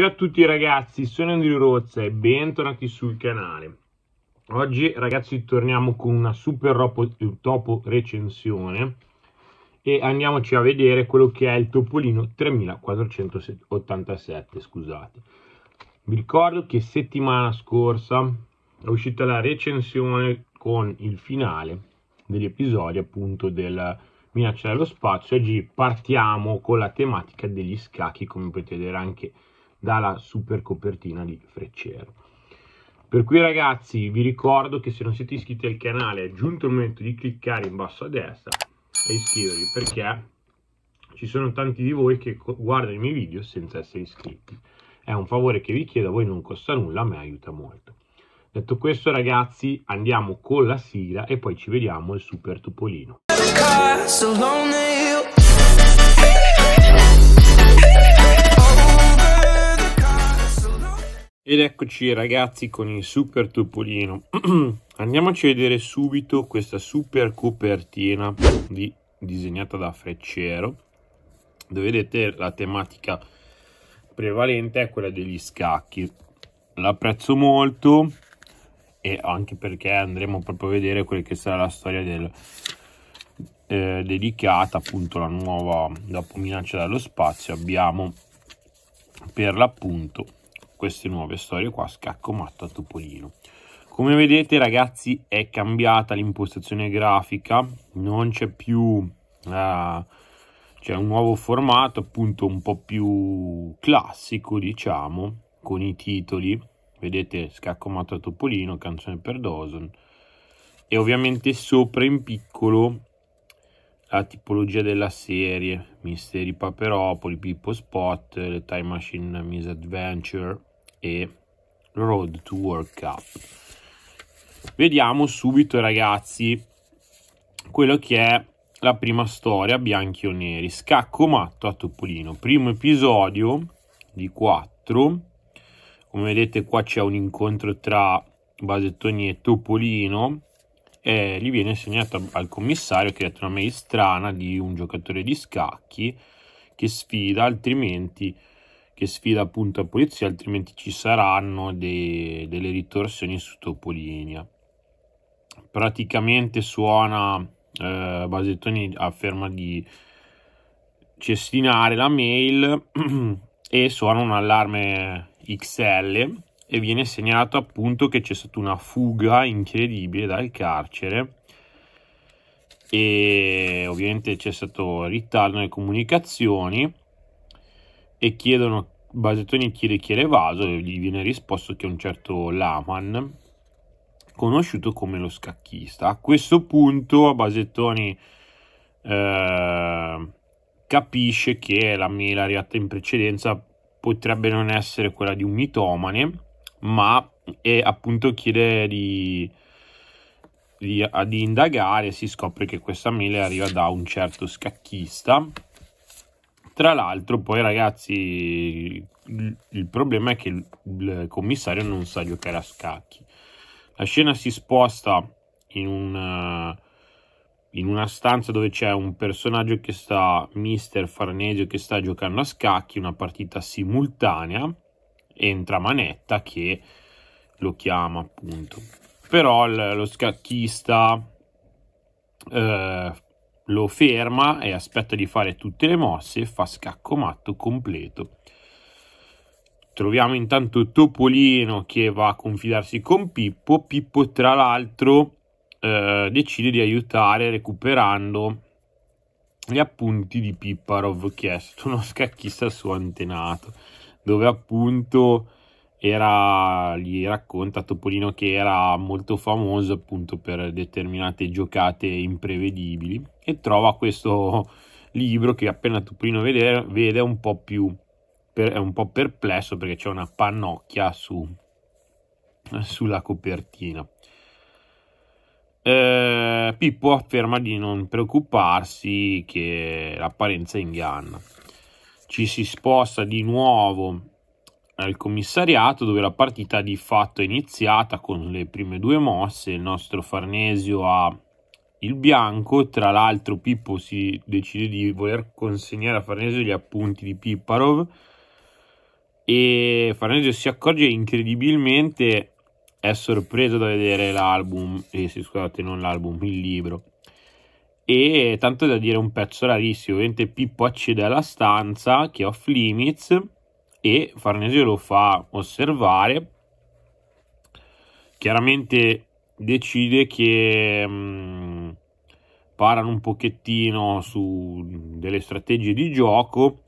Ciao a tutti ragazzi, sono Andrew Rozza e bentornati sul canale. Oggi ragazzi torniamo con una super topo recensione e andiamoci a vedere quello che è il Topolino 3487, scusate. Vi ricordo che settimana scorsa è uscita la recensione con il finale degli episodi appunto del minaccia dello spazio. Oggi partiamo con la tematica degli scacchi, come potete vedere anche dalla super copertina di Freccero. Per cui ragazzi vi ricordo che se non siete iscritti al canale è giunto il momento di cliccare in basso a destra e iscrivervi perché ci sono tanti di voi che guardano i miei video senza essere iscritti. È un favore che vi chiedo, a voi non costa nulla, a me aiuta molto. Detto questo ragazzi andiamo con la sigla e poi ci vediamo il Super Topolino. Ed eccoci ragazzi con il Super Topolino. Andiamoci a vedere subito questa super copertina di, disegnata da Freccero. Dove vedete la tematica prevalente è quella degli scacchi. L'apprezzo molto e anche perché andremo proprio a vedere quella che sarà la storia del, eh, dedicata appunto alla nuova dopo minaccia dallo spazio abbiamo per l'appunto queste nuove storie qua, scacco matto a Topolino. Come vedete ragazzi è cambiata l'impostazione grafica, non c'è più, uh, c'è un nuovo formato appunto un po' più classico diciamo, con i titoli, vedete scacco matto a Topolino, canzone per Dawson, e ovviamente sopra in piccolo la tipologia della serie, Misteri Paperopoli, Pippo Spot, Time Machine Misadventure, e Road to World Cup. Vediamo subito ragazzi quello che è la prima storia bianchi o neri, scacco matto a Topolino, primo episodio di 4, come vedete qua c'è un incontro tra Basettoni e Topolino e gli viene insegnato al commissario che è una mail strana di un giocatore di scacchi che sfida altrimenti che sfida appunto la polizia, altrimenti ci saranno de delle ritorsioni su Topolinia. Praticamente suona, eh, Basettoni afferma di cestinare la mail e suona un allarme XL e viene segnalato appunto che c'è stata una fuga incredibile dal carcere e ovviamente c'è stato ritardo nelle comunicazioni e chiedono Basettoni chiede chi era evaso e gli viene risposto che è un certo Laman conosciuto come lo scacchista. A questo punto Basettoni eh, capisce che la mela arrivata in precedenza potrebbe non essere quella di un mitomane ma e appunto chiede di, di, di indagare si scopre che questa mela arriva da un certo scacchista tra l'altro, poi ragazzi, il problema è che il commissario non sa giocare a scacchi. La scena si sposta in, un, in una stanza dove c'è un personaggio che sta, Mister Farnesio, che sta giocando a scacchi, una partita simultanea. Entra Manetta che lo chiama appunto. Però lo scacchista eh, lo ferma e aspetta di fare tutte le mosse e fa scacco matto completo. Troviamo intanto Topolino che va a confidarsi con Pippo. Pippo, tra l'altro, eh, decide di aiutare recuperando gli appunti di Pipparov, che è stato uno scacchista suo antenato, dove appunto era, gli racconta Topolino che era molto famoso appunto per determinate giocate imprevedibili e trova questo libro che appena Topolino vede, vede un po' più per, è un po' perplesso perché c'è una pannocchia su, sulla copertina. Eh, Pippo afferma di non preoccuparsi che l'apparenza inganna. Ci si sposta di nuovo al commissariato dove la partita di fatto è iniziata con le prime due mosse, il nostro Farnesio ha il bianco, tra l'altro Pippo si decide di voler consegnare a Farnesio gli appunti di Pipparov e Farnesio si accorge incredibilmente è sorpreso da vedere l'album, eh, scusate non l'album, il libro. E tanto da dire un pezzo rarissimo, ovviamente Pippo accede alla stanza che è off limits e Farnesio lo fa osservare chiaramente decide che mh, mm, parano un pochettino su delle strategie di gioco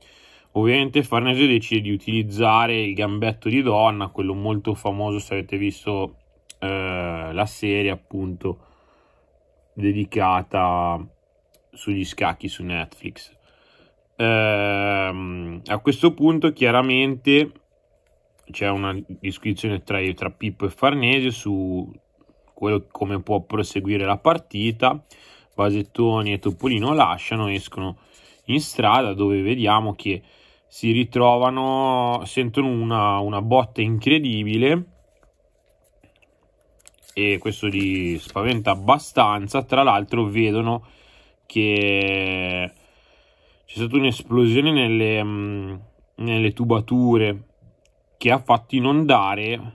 Ovviamente Farnesio decide di utilizzare il gambetto di donna, quello molto famoso se avete visto eh, la serie appunto dedicata sugli scacchi su Netflix. Eh, a questo punto chiaramente c'è una discussione tra, tra Pippo e Farnesio su quello, come può proseguire la partita. Basettoni e Topolino lasciano, escono in strada dove vediamo che si ritrovano, sentono una, una botta incredibile e questo li spaventa abbastanza. Tra l'altro vedono che c'è stata un'esplosione nelle, mm, nelle tubature che ha fatto inondare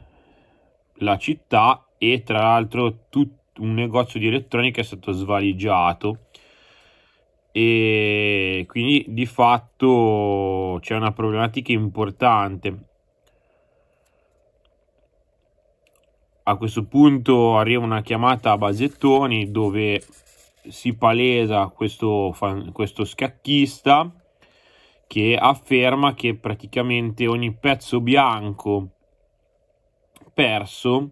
la città e tra l'altro un negozio di elettronica è stato svaligiato e quindi di fatto c'è una problematica importante. A questo punto arriva una chiamata a Basettoni dove si palesa questo, questo scacchista che afferma che praticamente ogni pezzo bianco perso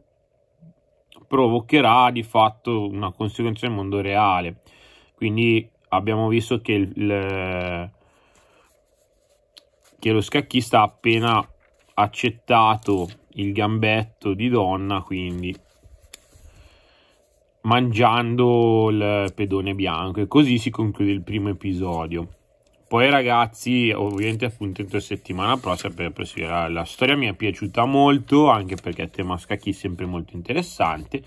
provocherà di fatto una conseguenza nel mondo reale. Quindi abbiamo visto che, il, che lo scacchista ha appena accettato il gambetto di donna, quindi mangiando il pedone bianco e così si conclude il primo episodio. Poi ragazzi, ovviamente appunto settimana prossima per proseguire la storia mi è piaciuta molto, anche perché il tema scacchi è sempre molto interessante.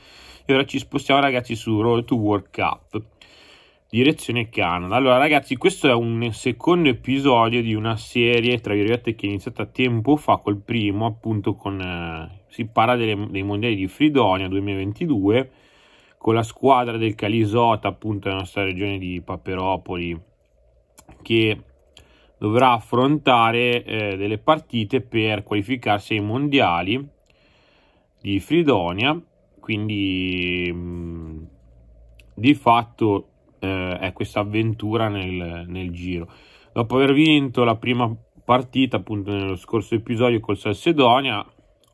E ora ci spostiamo ragazzi su Road to World Cup direzione Canada. Allora, ragazzi, questo è un secondo episodio di una serie, tra virgolette, che è iniziata tempo fa col primo, appunto, con eh, si parla delle, dei mondiali di Fridonia 2022 con la squadra del Calisota, appunto, nella nostra regione di Paperopoli, che dovrà affrontare eh, delle partite per qualificarsi ai mondiali di Fridonia. Quindi, mh, mm, di fatto, eh, è questa avventura nel, nel, giro. Dopo aver vinto la prima partita, appunto nello scorso episodio col Salcedonia,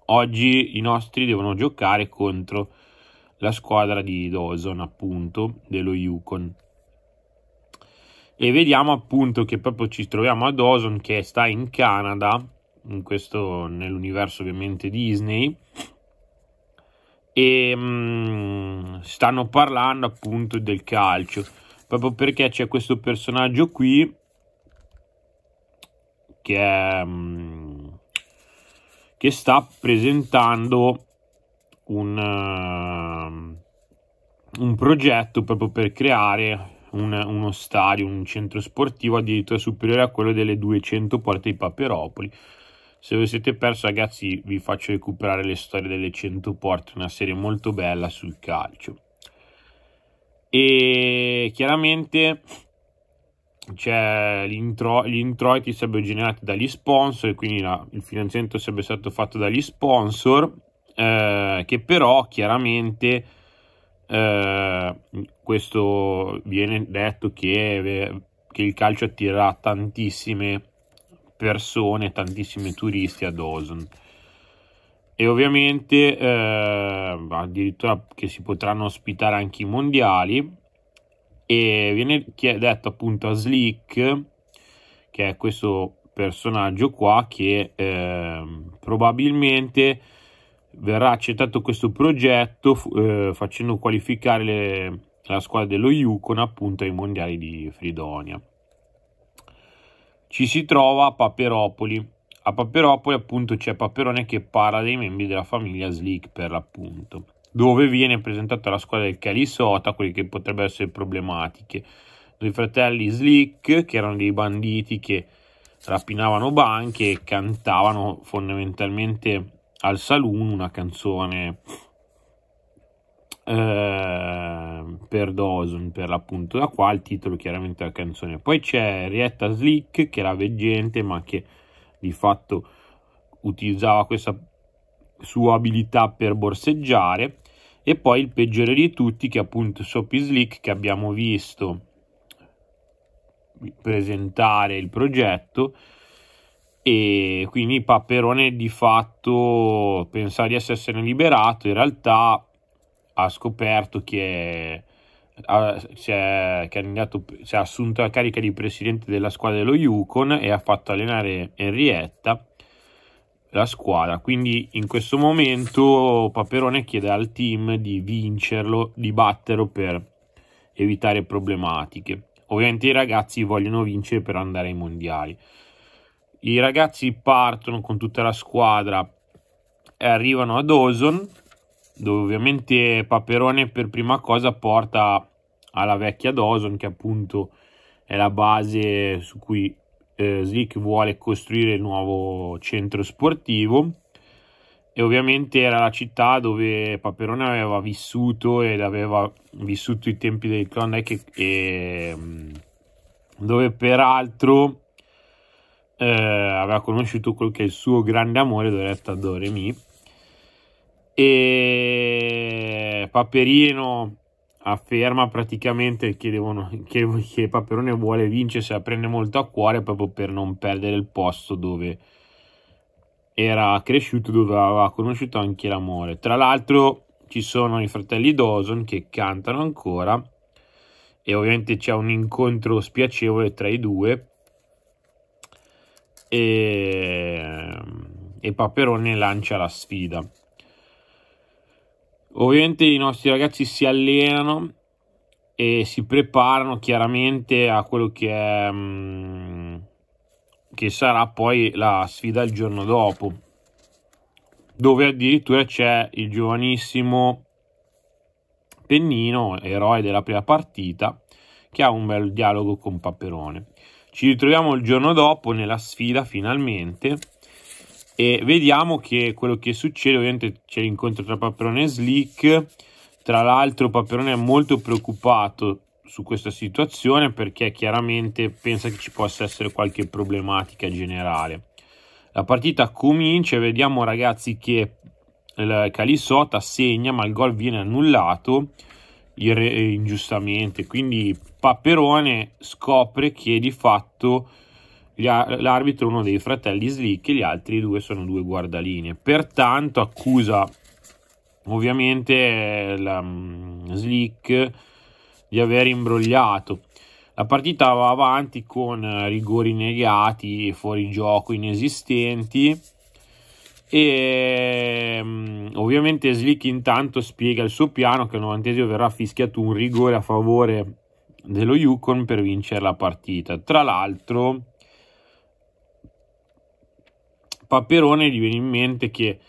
oggi i nostri devono giocare contro la squadra di Dawson, appunto, dello Yukon. E vediamo appunto che proprio ci troviamo a Dawson che sta in Canada, in questo, nell'universo ovviamente Disney, e mh, mm, stanno parlando appunto del calcio proprio perché c'è questo personaggio qui che è mh, mm, che sta presentando un, uh, un progetto proprio per creare un, uno stadio, un centro sportivo addirittura superiore a quello delle 200 porte di Paperopoli se vi siete persi, ragazzi, vi faccio recuperare le storie delle 100 porte, una serie molto bella sul calcio. E chiaramente c'è l'intro, gli introiti sarebbero generati dagli sponsor, quindi la, il finanziamento sarebbe stato fatto dagli sponsor, eh, che però chiaramente eh, questo viene detto che, che il calcio attirerà tantissime persone, tantissimi turisti a Dawson. E ovviamente eh, addirittura che si potranno ospitare anche i mondiali. E viene detto appunto a Slick, che è questo personaggio qua, che eh, probabilmente verrà accettato questo progetto eh, facendo qualificare le, la squadra dello Yukon appunto ai mondiali di Fridonia ci si trova a Paperopoli. A Paperopoli appunto c'è Paperone che parla dei membri della famiglia Slick per l'appunto, dove viene presentata la squadra del Calisota, quelle che potrebbero essere problematiche. Due fratelli Slick, che erano dei banditi che rapinavano banche e cantavano fondamentalmente al saloon una canzone eh, per Dawson per l'appunto da qua il titolo chiaramente la canzone. Poi c'è Rietta Slick che era veggente ma che di fatto utilizzava questa sua abilità per borseggiare. E poi il peggiore di tutti che è appunto Soapy Slick che abbiamo visto presentare il progetto e quindi Paperone di fatto pensava di essersene liberato. In realtà ha scoperto che si è, candidato, si è assunto la carica di presidente della squadra dello Yukon e ha fatto allenare Henrietta la squadra. Quindi in questo momento Paperone chiede al team di vincerlo di batterlo per evitare problematiche. Ovviamente i ragazzi vogliono vincere per andare ai mondiali i ragazzi partono con tutta la squadra. E arrivano a Dawson dove ovviamente Paperone per prima cosa porta alla vecchia Dawson che appunto è la base su cui eh, Slick vuole costruire il nuovo centro sportivo. E ovviamente era la città dove Paperone aveva vissuto ed aveva vissuto i tempi del Klondike e mm, dove peraltro eh, aveva conosciuto quello che è il suo grande amore Doretta Doremi e Paperino afferma praticamente che, devono, che, che Paperone vuole vincere, se la prende molto a cuore proprio per non perdere il posto dove era cresciuto, dove aveva conosciuto anche l'amore. Tra l'altro ci sono i fratelli Dawson che cantano ancora e ovviamente c'è un incontro spiacevole tra i due e, e Paperone lancia la sfida. Ovviamente i nostri ragazzi si allenano e si preparano chiaramente a quello che, è, mm, che sarà poi la sfida il giorno dopo, dove addirittura c'è il giovanissimo Pennino, eroe della prima partita, che ha un bel dialogo con Paperone. Ci ritroviamo il giorno dopo nella sfida finalmente e vediamo che quello che succede ovviamente c'è l'incontro tra Paperone e Slick. Tra l'altro Paperone è molto preoccupato su questa situazione perché chiaramente pensa che ci possa essere qualche problematica generale. La partita comincia e vediamo ragazzi che Calisota segna ma il gol viene annullato ingiustamente quindi Paperone scopre che di fatto l'arbitro è uno dei fratelli Slick e gli altri due sono due guardalinee. Pertanto accusa ovviamente la, um, Slick di aver imbrogliato. La partita va avanti con rigori negati, fuori gioco inesistenti e um, ovviamente Slick intanto spiega il suo piano che al 90 verrà fischiato un rigore a favore dello Yukon per vincere la partita. Tra l'altro Paperone gli viene in mente che,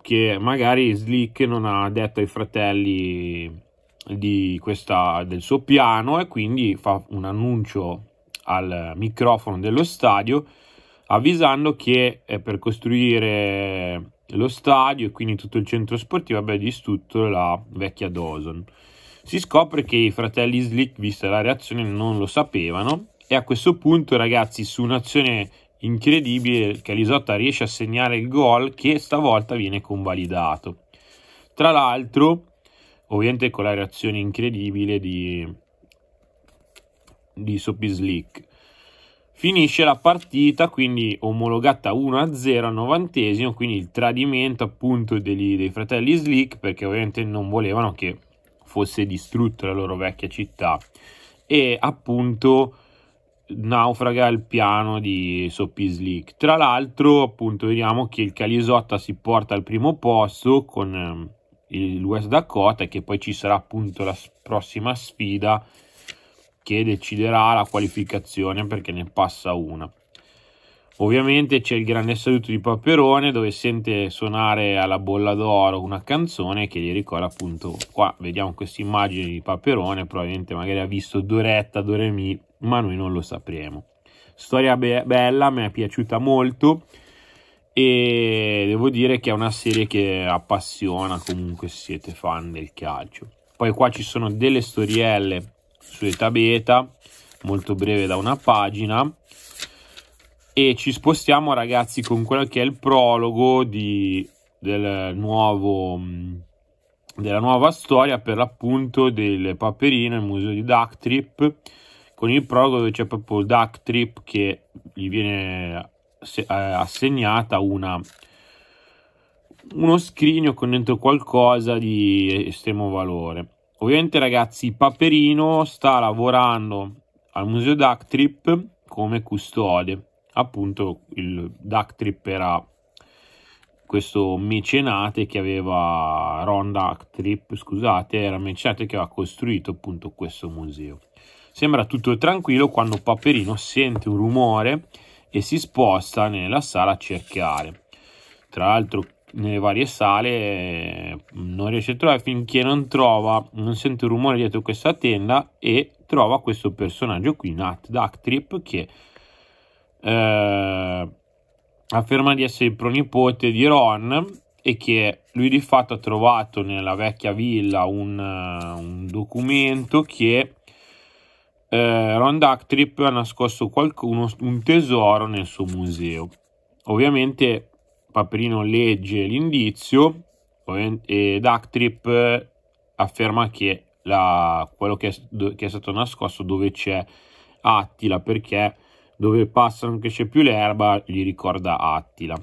che magari Slick non ha detto ai fratelli questa, del suo piano e quindi fa un annuncio al microfono dello stadio avvisando che per costruire lo stadio e quindi tutto il centro sportivo abbia distrutto la vecchia Dawson. Si scopre che i fratelli Slick, vista la reazione, non lo sapevano e a questo punto, ragazzi, su un'azione incredibile che Lisotta riesce a segnare il gol che stavolta viene convalidato. Tra l'altro, ovviamente con la reazione incredibile di, di Sopislick. Finisce la partita quindi omologata 1-0 al novantesimo, quindi il tradimento appunto degli, dei fratelli Slick perché ovviamente non volevano che fosse distrutta la loro vecchia città e appunto naufraga il piano di Soppy Slick. Tra l'altro, appunto, vediamo che il Calisotta si porta al primo posto con ehm, il West Dakota e che poi ci sarà appunto la prossima sfida che deciderà la qualificazione perché ne passa una. Ovviamente c'è il grande saluto di Paperone dove sente suonare alla bolla d'oro una canzone che gli ricorda appunto qua vediamo questa immagine di Paperone probabilmente magari ha visto Doretta, Doremi ma noi non lo sapremo storia be bella, mi è piaciuta molto e devo dire che è una serie che appassiona comunque se siete fan del calcio. Poi qua ci sono delle storielle su Eta Beta, molto breve da una pagina e ci spostiamo ragazzi con quello che è il prologo di, del nuovo della nuova storia per l'appunto del Paperino, il museo di Duck Trip, con il prologo dove c'è proprio Duck Trip che gli viene eh, assegnata una, uno scrigno con dentro qualcosa di estremo valore. Ovviamente ragazzi, Paperino sta lavorando al museo Duck Trip come custode. Appunto il Duck era questo mecenate che aveva Ron Trip, scusate, era mecenate che aveva costruito appunto questo museo. Sembra tutto tranquillo quando Paperino sente un rumore e si sposta nella sala a cercare. Tra l'altro nelle varie sale eh, non riesce a trovare finché non trova, non sente un rumore dietro questa tenda e trova questo personaggio qui, Nat Ducktrip, che eh, afferma di essere il pronipote di Ron e che lui di fatto ha trovato nella vecchia villa un, uh, un documento che eh, Ron Ducktrip ha nascosto qualcuno, un tesoro nel suo museo. Ovviamente Paperino legge l'indizio e Ducktrip afferma che la, quello che è, che è stato nascosto dove c'è Attila perché dove passa non cresce più l'erba, gli ricorda Attila.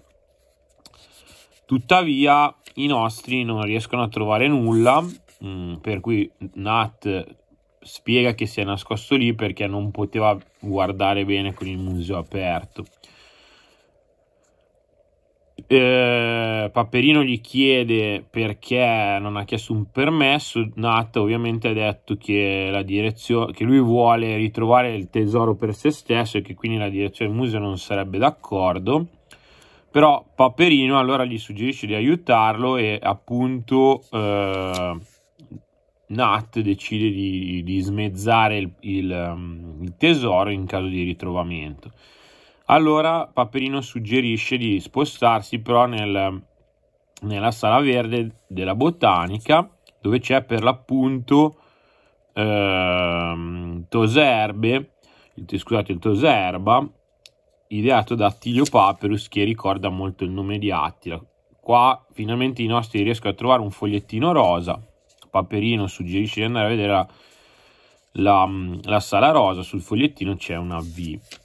Tuttavia i nostri non riescono a trovare nulla, mm, per cui Nat spiega che si è nascosto lì perché non poteva guardare bene con il museo aperto eh, Paperino gli chiede perché non ha chiesto un permesso. Nat ovviamente ha detto che, la direzione, che lui vuole ritrovare il tesoro per se stesso e che quindi la direzione del museo non sarebbe d'accordo. Però Paperino allora gli suggerisce di aiutarlo e appunto eh, Nat decide di, di smezzare il, il, il tesoro in caso di ritrovamento. Allora Paperino suggerisce di spostarsi però nel, nella sala verde della botanica dove c'è per l'appunto ehm, Toserbe, scusate, il Toserba, ideato da Attilio Paperus che ricorda molto il nome di Attila. Qua finalmente i nostri riescono a trovare un fogliettino rosa. Paperino suggerisce di andare a vedere la, la, la sala rosa, sul fogliettino c'è una V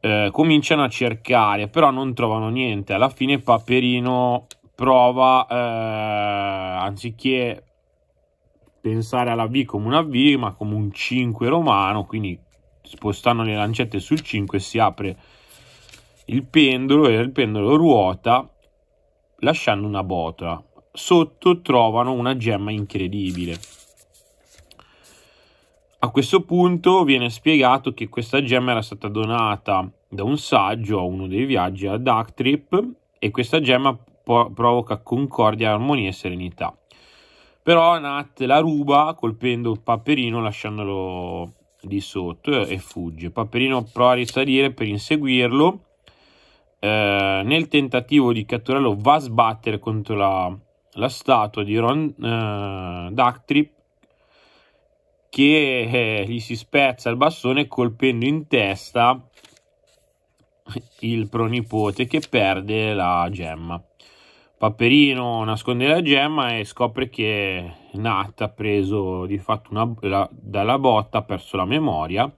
eh, cominciano a cercare, però non trovano niente. Alla fine Paperino prova, eh, anziché pensare alla V come una V, ma come un 5 romano, quindi spostando le lancette sul 5 si apre il pendolo e il pendolo ruota lasciando una botola. Sotto trovano una gemma incredibile. A questo punto viene spiegato che questa gemma era stata donata da un saggio a uno dei viaggi a Ducktrip e questa gemma provoca concordia, armonia e serenità. Però Nat la ruba colpendo Paperino lasciandolo di sotto e fugge. Paperino prova a risalire per inseguirlo. Eh, nel tentativo di catturarlo va a sbattere contro la, la statua di Ron eh, Ducktrip che eh, gli si spezza il bastone colpendo in testa il pronipote che perde la gemma. Paperino nasconde la gemma e scopre che Nat ha preso di fatto una, la, dalla botta, ha perso la memoria.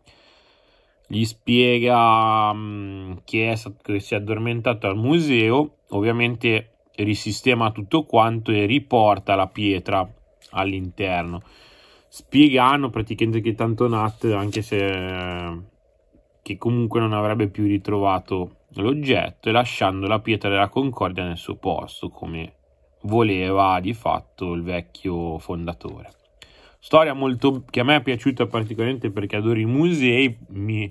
Gli spiega um, che, è che si è addormentato al museo, ovviamente risistema tutto quanto e riporta la pietra all'interno spiegando praticamente che tanto Nat, anche se eh, che comunque non avrebbe più ritrovato l'oggetto e lasciando la pietra della concordia nel suo posto, come voleva di fatto il vecchio fondatore. Storia molto che a me è piaciuta particolarmente perché adoro i musei, mi,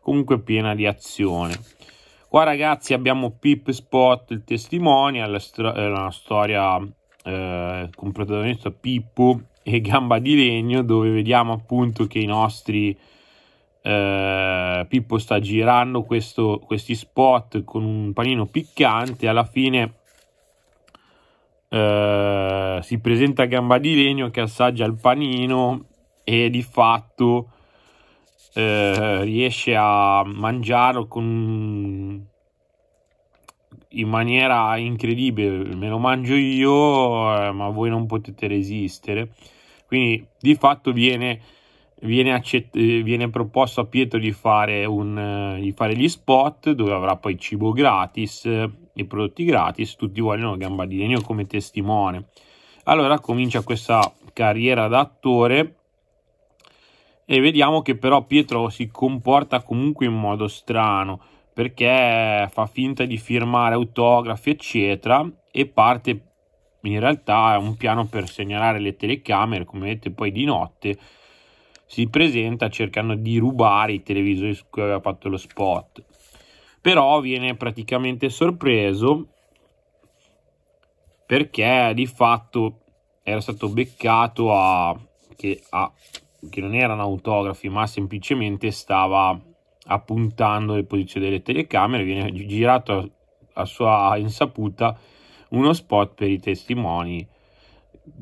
comunque piena di azione. Qua ragazzi abbiamo Pip Spot, il testimonial, la storia eh, con protagonista Pippo e Gamba di Legno dove vediamo appunto che i nostri eh, Pippo sta girando questo, questi spot con un panino piccante, alla fine eh, si presenta Gamba di Legno che assaggia il panino e di fatto eh, riesce a mangiarlo con in maniera incredibile, me lo mangio io, eh, ma voi non potete resistere. Quindi di fatto viene, viene, accett- viene proposto a Pietro di fare, un, di fare gli spot dove avrà poi cibo gratis e prodotti gratis, tutti vogliono Gamba di Legno come testimone. Allora comincia questa carriera da attore e vediamo che però Pietro si comporta comunque in modo strano perché fa finta di firmare autografi eccetera e parte in realtà è un piano per segnalare le telecamere come vedete poi di notte si presenta cercando di rubare i televisori su cui aveva fatto lo spot. Però viene praticamente sorpreso perché di fatto era stato beccato a che, a, che non erano autografi ma semplicemente stava appuntando le posizioni delle telecamere, viene girato a sua insaputa uno spot per i testimoni,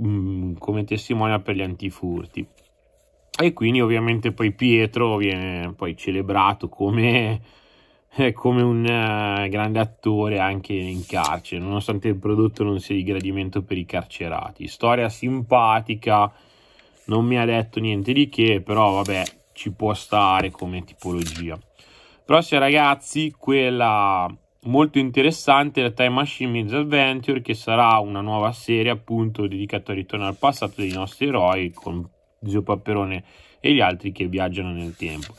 mm, come testimonial per gli antifurti. E quindi ovviamente poi Pietro viene poi celebrato come, come un uh, grande attore anche in carcere, nonostante il prodotto non sia di gradimento per i carcerati. Storia simpatica, non mi ha detto niente di che, però vabbè, ci può stare come tipologia. Prossima ragazzi, quella molto interessante, la Time Machine Means Adventure, che sarà una nuova serie appunto dedicata al ritorno al passato dei nostri eroi con Zio Paperone e gli altri che viaggiano nel tempo.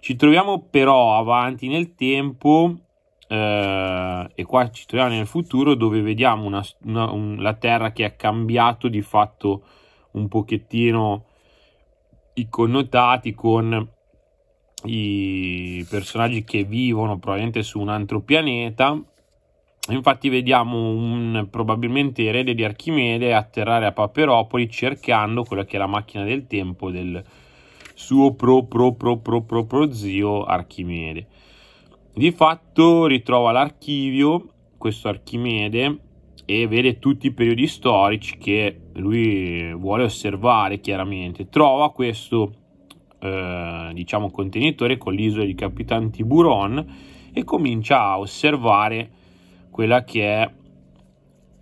Ci troviamo però avanti nel tempo eh, e qua ci troviamo nel futuro dove vediamo una, una, un, la Terra che ha cambiato di fatto un pochettino i connotati con i personaggi che vivono probabilmente su un altro pianeta. Infatti vediamo un probabilmente erede di Archimede atterrare a Paperopoli cercando quella che è la macchina del tempo del suo pro pro pro pro pro, pro zio Archimede. Di fatto ritrova l'archivio, questo Archimede, e vede tutti i periodi storici che lui vuole osservare chiaramente. Trova questo eh, diciamo contenitore con l'isola di Capitan Tiburon e comincia a osservare quella che è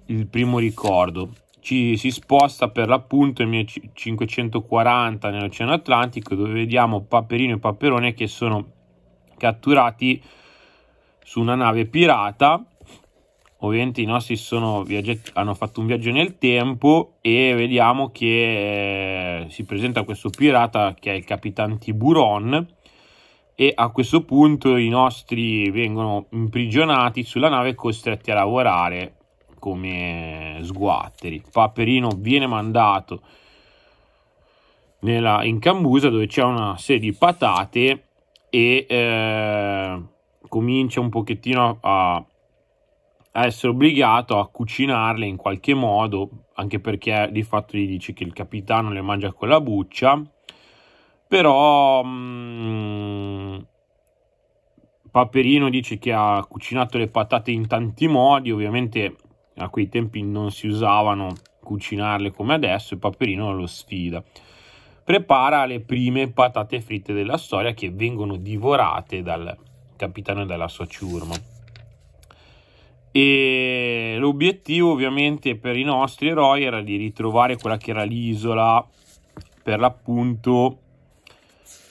il primo ricordo. Ci si sposta per l'appunto nel 1540 nell'Oceano Atlantico dove vediamo Paperino e Paperone che sono catturati su una nave pirata ovviamente i nostri hanno fatto un viaggio nel tempo e vediamo che eh, si presenta questo pirata che è il Capitan Tiburon e a questo punto i nostri vengono imprigionati sulla nave costretti a lavorare come sguatteri. Paperino viene mandato nella, in Cambusa dove c'è una serie di patate e eh, comincia un pochettino a a essere obbligato a cucinarle in qualche modo, anche perché di fatto gli dice che il capitano le mangia con la buccia, però mh, mm, Paperino dice che ha cucinato le patate in tanti modi, ovviamente a quei tempi non si usavano cucinarle come adesso e Paperino lo sfida. Prepara le prime patate fritte della storia che vengono divorate dal capitano e dalla sua ciurma e l'obiettivo ovviamente per i nostri eroi era di ritrovare quella che era l'isola per l'appunto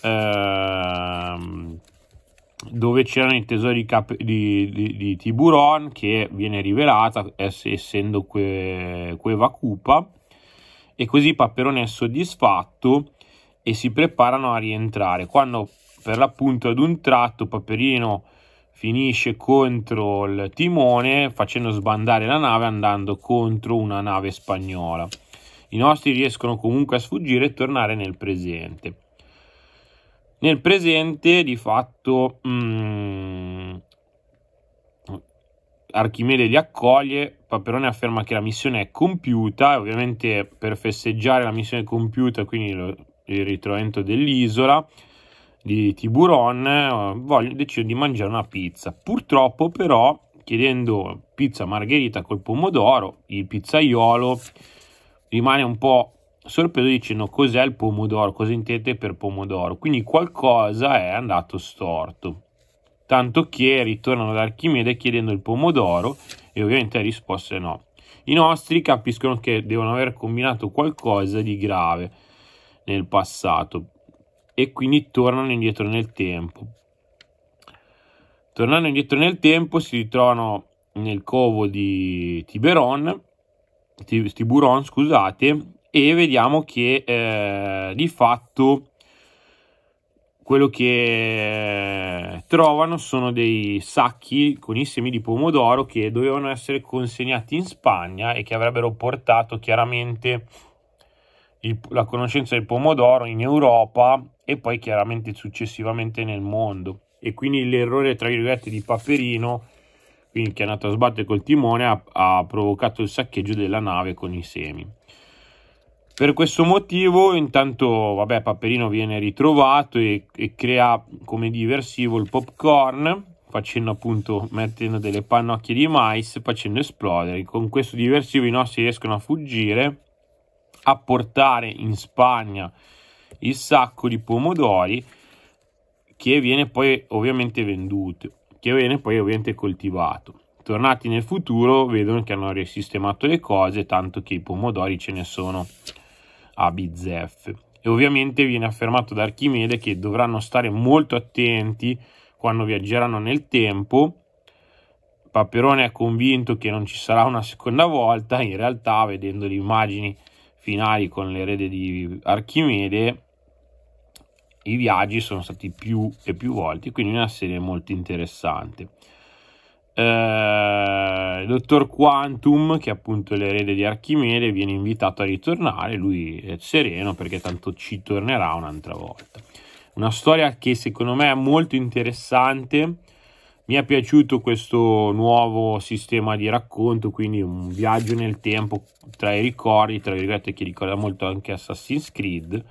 ehm, dove c'erano i tesori di, di, di, Tiburon che viene rivelata essendo que, Cueva Cupa. E così Paperone è soddisfatto e si preparano a rientrare. Quando per l'appunto ad un tratto Paperino finisce contro il timone facendo sbandare la nave andando contro una nave spagnola. I nostri riescono comunque a sfuggire e tornare nel presente. Nel presente, di fatto, mm, Archimede li accoglie, Paperone afferma che la missione è compiuta, ovviamente per festeggiare la missione compiuta, quindi lo, il ritrovamento dell'isola, di Tiburon, eh, voglio, decido di mangiare una pizza. Purtroppo però, chiedendo pizza margherita col pomodoro, il pizzaiolo rimane un po' sorpreso dicendo cos'è il pomodoro, cosa intende per pomodoro. Quindi qualcosa è andato storto. Tanto che ritornano da Archimede chiedendo il pomodoro e ovviamente la risposta è no. I nostri capiscono che devono aver combinato qualcosa di grave nel passato e quindi tornano indietro nel tempo. Tornando indietro nel tempo si ritrovano nel covo di Tiberon, Tiburon, scusate, e vediamo che eh, di fatto quello che trovano sono dei sacchi con i semi di pomodoro che dovevano essere consegnati in Spagna e che avrebbero portato chiaramente il, la conoscenza del pomodoro in Europa e poi chiaramente successivamente nel mondo. E quindi l'errore, tra virgolette, di Paperino, quindi che è andato a sbattere col timone, ha, ha provocato il saccheggio della nave con i semi. Per questo motivo, intanto, vabbè, Paperino viene ritrovato e, e, crea come diversivo il popcorn, facendo appunto, mettendo delle pannocchie di mais, facendo esplodere. Con questo diversivo i nostri riescono a fuggire a portare in Spagna il sacco di pomodori che viene poi ovviamente venduto, che viene poi ovviamente coltivato. Tornati nel futuro vedono che hanno risistemato le cose, tanto che i pomodori ce ne sono a bizzeffe. E ovviamente viene affermato da Archimede che dovranno stare molto attenti quando viaggeranno nel tempo. Paperone è convinto che non ci sarà una seconda volta, in realtà vedendo le immagini finali con l'erede di Archimede, i viaggi sono stati più e più volte, quindi una serie molto interessante. Eh, dottor Quantum, che è appunto l'erede di Archimede, viene invitato a ritornare, lui è sereno perché tanto ci tornerà un'altra volta. Una storia che secondo me è molto interessante, mi è piaciuto questo nuovo sistema di racconto, quindi un viaggio nel tempo tra i ricordi, tra virgolette, che ricorda molto anche Assassin's Creed,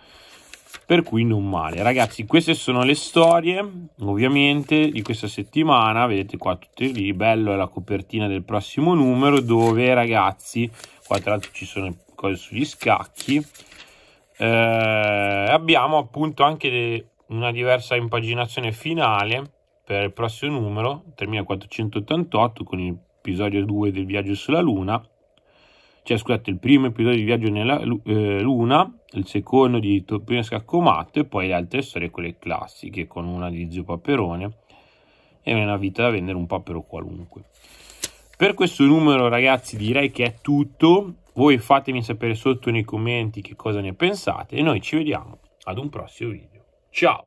per cui non male. Ragazzi, queste sono le storie, ovviamente, di questa settimana, vedete qua tutte lì, bello è la copertina del prossimo numero, dove ragazzi, qua tra l'altro ci sono cose sugli scacchi, eh, abbiamo appunto anche una diversa impaginazione finale, per il prossimo numero, 3488, con l'episodio 2 del viaggio sulla Luna, cioè scusate, il primo episodio di viaggio nella eh, Luna, il secondo di Toppino Scaccomatto e poi le altre storie, quelle classiche, con una di Zio Paperone e una vita da vendere un papero qualunque. Per questo numero, ragazzi, direi che è tutto. Voi fatemi sapere sotto nei commenti che cosa ne pensate e noi ci vediamo ad un prossimo video. Ciao!